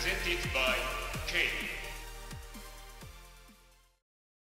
presented by K.